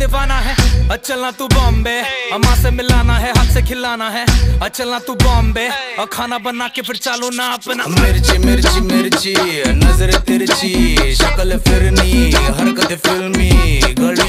दीवाना है। अचलना तू बॉम्बे। अम्मा से मिलाना है हाथ से खिलाना है। अचलना तू बॉम्बे। और खाना बना के फिर चालू ना अपना। मिर्ची मिर्ची मिर्ची नज़र तिरछी शक्ल फिरनी हरकत फिल्मी गर्ल